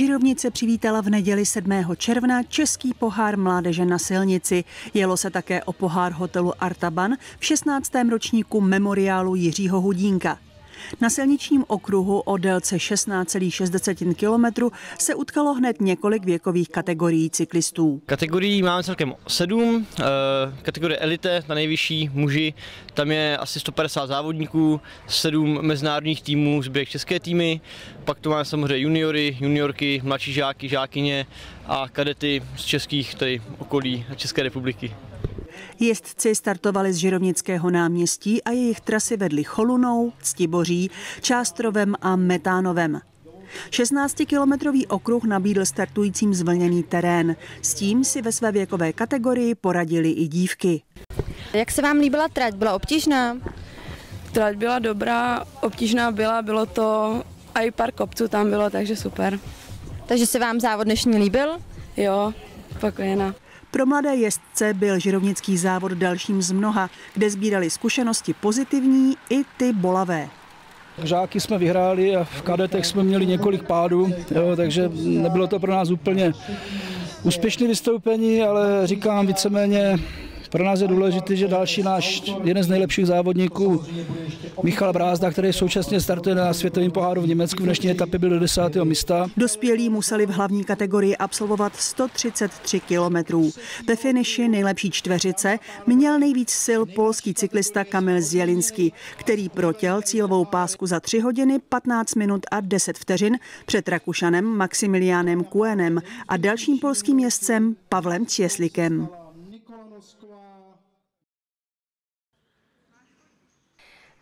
Žirovnice přivítala v neděli 7. června český pohár mládeže na silnici. Jelo se také o pohár hotelu Artaban v 16. ročníku memoriálu Jiřího Hudínka. Na silničním okruhu o délce 16,6 km se utkalo hned několik věkových kategorií cyklistů. Kategorií máme celkem sedm. Eh, kategorie elite, na nejvyšší muži, tam je asi 150 závodníků, sedm mezinárodních týmů, zběh české týmy, pak to máme samozřejmě juniory, juniorky, mladší žáky, žákyně a kadety z českých, tedy okolí České republiky. Jezdci startovali z Žirovnického náměstí a jejich trasy vedly Cholunou, Ctiboří, Částrovem a Metánovem. 16-kilometrový okruh nabídl startujícím zvlněný terén. S tím si ve své věkové kategorii poradili i dívky. Jak se vám líbila trať? Byla obtížná? Trať byla dobrá, obtížná byla, bylo to a i pár kopců tam bylo, takže super. Takže se vám závod dnešní líbil? Jo, spokojená. Pro mladé jezdce byl žirovnický závod dalším z mnoha, kde sbírali zkušenosti pozitivní i ty bolavé. Žáky jsme vyhráli a v kadetech jsme měli několik pádů, jo, takže nebylo to pro nás úplně úspěšné vystoupení, ale říkám víceméně pro nás je důležité, že další náš jeden z nejlepších závodníků, Michal Brázda, který současně startuje na světovém poháru v Německu, v dnešní etapě byl do desátého místa. Dospělí museli v hlavní kategorii absolvovat 133 kilometrů. Ve finiši nejlepší čtveřice měl nejvíc sil polský cyklista Kamil Zjelinský, který protěl cílovou pásku za 3 hodiny 15 minut a 10 vteřin před Rakušanem Maximiliánem Kuenem a dalším polským jezdcem Pavlem Cieslikem.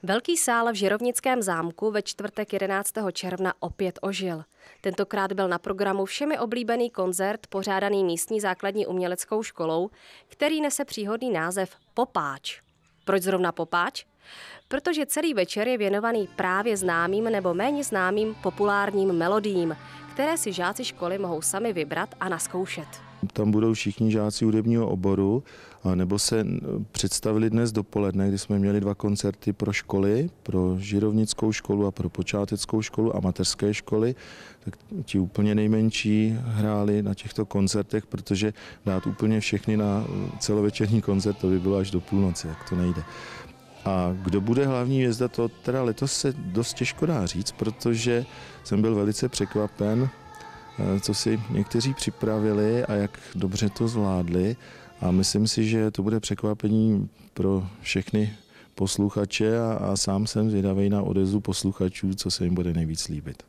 Velký sál v Žirovnickém zámku ve čtvrtek 11. června opět ožil. Tentokrát byl na programu všemi oblíbený koncert pořádaný místní základní uměleckou školou, který nese příhodný název Popáč. Proč zrovna Popáč? Protože celý večer je věnovaný právě známým nebo méně známým populárním melodiím, které si žáci školy mohou sami vybrat a naskoušet. Tam budou všichni žáci hudebního oboru, nebo se představili dnes dopoledne, kdy jsme měli dva koncerty pro školy, pro žirovnickou školu a pro počáteckou školu a mateřské školy. Tak ti úplně nejmenší hráli na těchto koncertech, protože dát úplně všechny na celovečerní koncert, to by bylo až do půlnoci, jak to nejde. A kdo bude hlavní hvězda, to teda letos se dost těžko dá říct, protože jsem byl velice překvapen, co si někteří připravili a jak dobře to zvládli. A myslím si, že to bude překvapení pro všechny posluchače a, a sám jsem zvědavý na odezvu posluchačů, co se jim bude nejvíc líbit.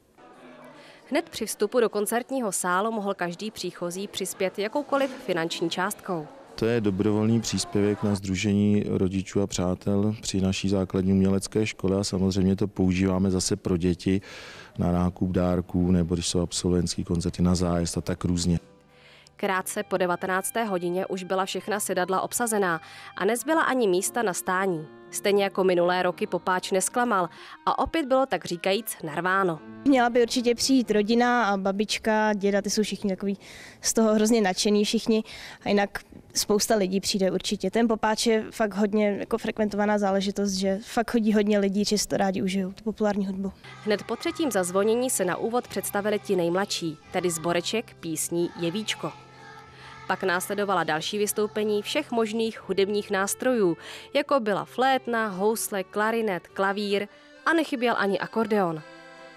Hned při vstupu do koncertního sálu mohl každý příchozí přispět jakoukoliv finanční částkou. To je dobrovolný příspěvek na Združení rodičů a přátel při naší základní umělecké škole a samozřejmě to používáme zase pro děti na nákup dárků nebo když jsou absolventský koncerty na zájezd a tak různě. Krátce po 19. hodině už byla všechna sedadla obsazená a nezbyla ani místa na stání. Stejně jako minulé roky popáč nesklamal a opět bylo tak říkajíc narváno. Měla by určitě přijít rodina a babička, děda, ty jsou všichni takový z toho hrozně nadšený všichni a jinak spousta lidí přijde určitě. Ten popáč je fakt hodně jako frekventovaná záležitost, že fakt chodí hodně lidí, čisto rádi užijou tu populární hudbu. Hned po třetím zazvonění se na úvod představili ti nejmladší, tedy zboreček písní Jevíčko. Pak následovala další vystoupení všech možných hudebních nástrojů, jako byla flétna, housle, klarinet, klavír a nechyběl ani akordeon.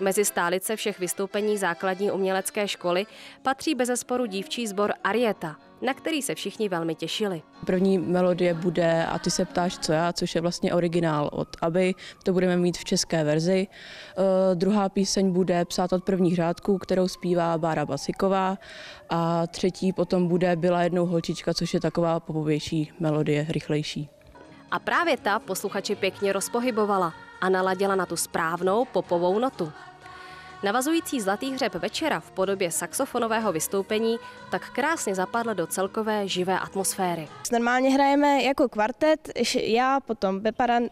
Mezi stálice všech vystoupení základní umělecké školy patří bezesporu dívčí sbor Arieta, na který se všichni velmi těšili. První melodie bude A ty se ptáš, co já, což je vlastně originál od Aby, to budeme mít v české verzi. Uh, druhá píseň bude Psát od prvních řádků, kterou zpívá Bára Basiková a třetí potom bude Byla jednou holčička, což je taková popovější melodie, rychlejší. A právě ta posluchači pěkně rozpohybovala a naladila na tu správnou popovou notu. Navazující zlatý hřeb večera v podobě saxofonového vystoupení tak krásně zapadl do celkové živé atmosféry. Normálně hrajeme jako kvartet, já, potom Pepa, Ran,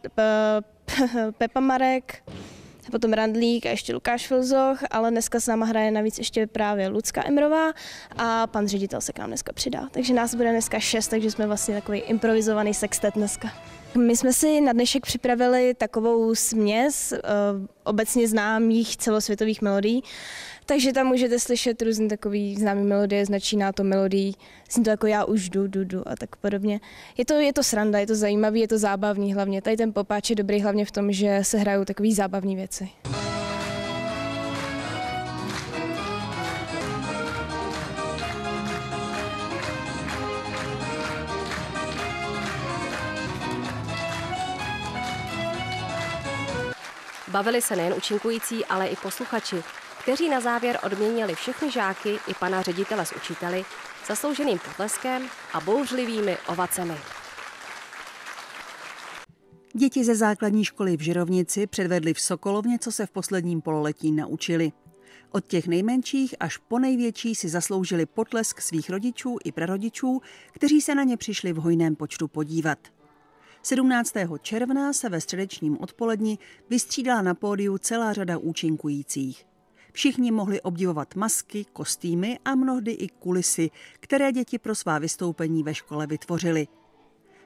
Pepa Marek, potom Randlík a ještě Lukáš Filzoch, ale dneska s náma hraje navíc ještě právě Lucka Emrová a pan ředitel se k nám dneska přidá. Takže nás bude dneska šest, takže jsme vlastně takový improvizovaný sextet dneska. My jsme si na dnešek připravili takovou směs obecně známých celosvětových melodií. Takže tam můžete slyšet různé takové známé melodie, začíná to melodii, zní to jako já už jdu, jdu, jdu a tak podobně. Je to, je to sranda, je to zajímavý, je to zábavný hlavně. Tady ten popáč je dobrý hlavně v tom, že se hrajou takové zábavné věci. Bavili se nejen učinkující, ale i posluchači, kteří na závěr odměnili všechny žáky i pana ředitele s učiteli zaslouženým potleskem a bouřlivými ovacemi. Děti ze základní školy v Žirovnici předvedli v Sokolovně, co se v posledním pololetí naučili. Od těch nejmenších až po největší si zasloužili potlesk svých rodičů i prarodičů, kteří se na ně přišli v hojném počtu podívat. 17. června se ve středečním odpoledni vystřídala na pódiu celá řada účinkujících. Všichni mohli obdivovat masky, kostýmy a mnohdy i kulisy, které děti pro svá vystoupení ve škole vytvořili.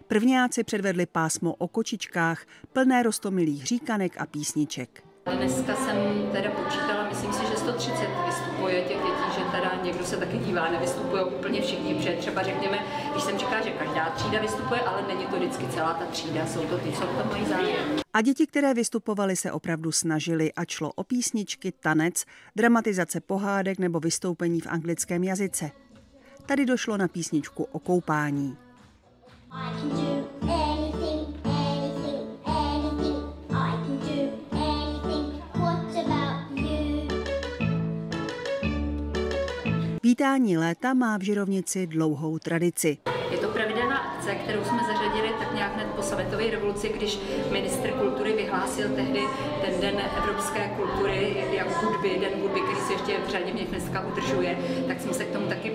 Prvňáci předvedli pásmo o kočičkách, plné rostomilých říkanek a písniček. Dneska jsem teda počítala, myslím si, že 130 vystupuje těch dětí, že teda někdo se taky dívá, nevystupují úplně všichni, protože třeba řekněme, když jsem říkala, že každá třída vystupuje, ale není to vždycky celá ta třída, jsou to ty, co to mají zájem. A děti, které vystupovaly, se opravdu snažili, a šlo o písničky, tanec, dramatizace pohádek nebo vystoupení v anglickém jazyce. Tady došlo na písničku o koupání. Can Vítání léta má v Žirovnici dlouhou tradici. Je to pravidelná akce, kterou jsme zařadili sametové revoluci, když ministr kultury vyhlásil tehdy ten den evropské kultury, jako hudby, den hudby, který se ještě v řadě mě dneska udržuje, tak jsme se k tomu taky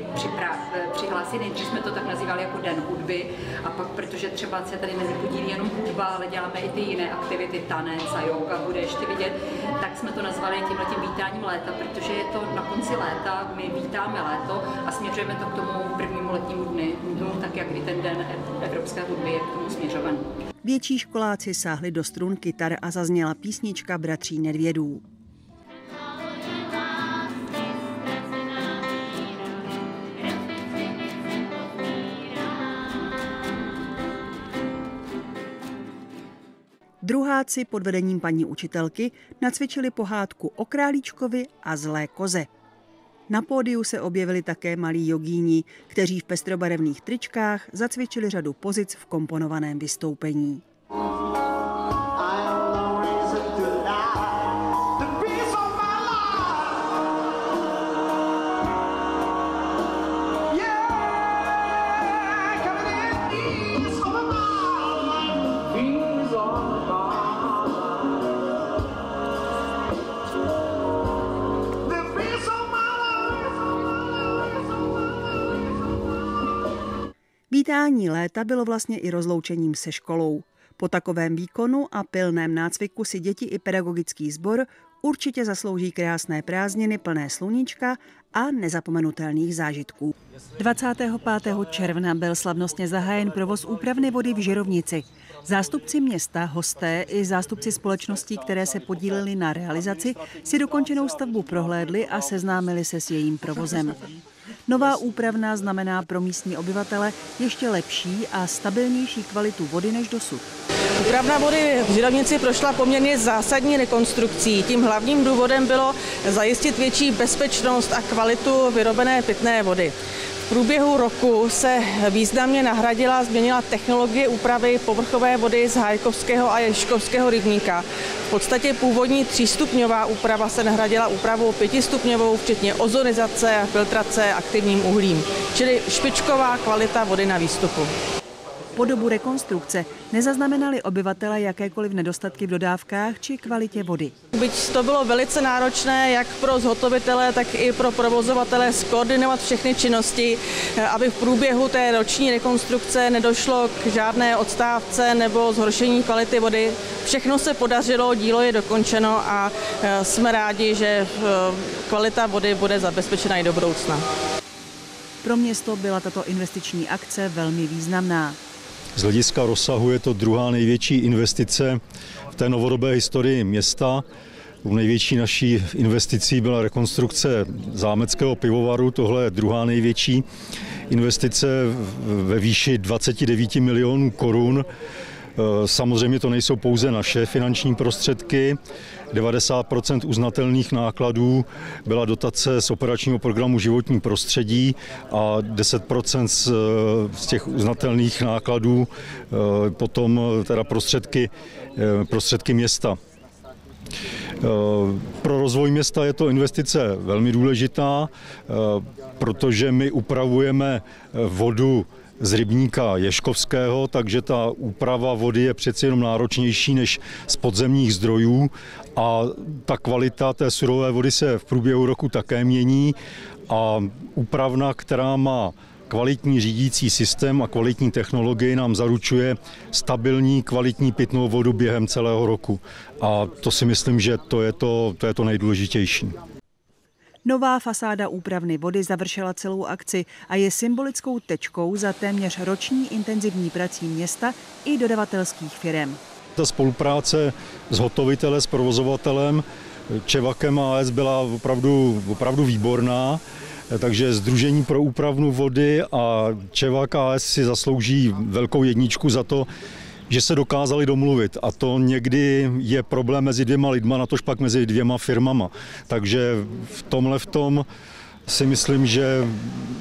přihlásili. Nejdřív jsme to tak nazývali jako den hudby a pak, protože třeba se tady nepodílí jenom hudba, ale děláme i ty jiné aktivity, tanec a yoga bude ještě vidět, tak jsme to nazvali tímhle tím vítáním léta, protože je to na konci léta, my vítáme léto a směřujeme to k tomu prvnímu letnímu dny, tak jak i ten den evropské hudby je k tomu směřovaný. Větší školáci sáhli do strun kytar a zazněla písnička Bratří Nedvědů. Druháci pod vedením paní učitelky nacvičili pohádku o králíčkovi a zlé koze. Na pódiu se objevili také malí jogíni, kteří v pestrobarevných tričkách zacvičili řadu pozic v komponovaném vystoupení. Vítání léta bylo vlastně i rozloučením se školou. Po takovém výkonu a pilném nácviku si děti i pedagogický sbor určitě zaslouží krásné prázdniny plné sluníčka a nezapomenutelných zážitků. 25. června byl slavnostně zahájen provoz úpravny vody v Žirovnici. Zástupci města, hosté i zástupci společností, které se podíleli na realizaci, si dokončenou stavbu prohlédli a seznámili se s jejím provozem. Nová úpravna znamená pro místní obyvatele ještě lepší a stabilnější kvalitu vody než dosud. Úpravna vody v Žirovnici prošla poměrně zásadní rekonstrukcí. Tím hlavním důvodem bylo zajistit větší bezpečnost a kvalitu vyrobené pitné vody. Průběhu roku se významně nahradila, změnila technologie úpravy povrchové vody z Hajkovského a Ješkovského rybníka. V podstatě původní třístupňová úprava se nahradila úpravou pětistupňovou, včetně ozonizace a filtrace aktivním uhlím, čili špičková kvalita vody na výstupu. Po dobu rekonstrukce nezaznamenali obyvatele jakékoliv nedostatky v dodávkách či kvalitě vody. Byť to bylo velice náročné jak pro zhotovitele, tak i pro provozovatele skoordinovat všechny činnosti, aby v průběhu té roční rekonstrukce nedošlo k žádné odstávce nebo zhoršení kvality vody. Všechno se podařilo, dílo je dokončeno a e, jsme rádi, že e, kvalita vody bude zabezpečena i do budoucna. Pro město byla tato investiční akce velmi významná. Z hlediska rozsahu je to druhá největší investice v té novodobé historii města. Největší naší investicí byla rekonstrukce zámeckého pivovaru, tohle je druhá největší investice ve výši 29 milionů korun. Samozřejmě to nejsou pouze naše finanční prostředky. 90 uznatelných nákladů byla dotace z operačního programu Životní prostředí a 10 z, z těch uznatelných nákladů potom teda prostředky, prostředky města. Pro rozvoj města je to investice velmi důležitá, protože my upravujeme vodu z rybníka Ješkovského, takže ta úprava vody je přeci jenom náročnější než z podzemních zdrojů a ta kvalita té surové vody se v průběhu roku také mění a úpravna, která má kvalitní řídící systém a kvalitní technologii nám zaručuje stabilní, kvalitní pitnou vodu během celého roku. A to si myslím, že to je to, to, je to nejdůležitější. Nová fasáda úpravny vody završila celou akci a je symbolickou tečkou za téměř roční intenzivní prací města i dodavatelských firm. Ta spolupráce s hotovitele, s provozovatelem Čevakem AS byla opravdu, opravdu výborná takže Združení pro úpravnu vody a Čevak AS si zaslouží velkou jedničku za to, že se dokázali domluvit a to někdy je problém mezi dvěma lidma, na tož pak mezi dvěma firmama. Takže v tomhle v tom si myslím, že,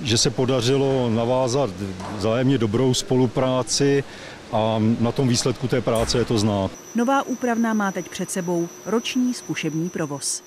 že se podařilo navázat zájemně dobrou spolupráci a na tom výsledku té práce je to znát. Nová úpravna má teď před sebou roční zkušební provoz.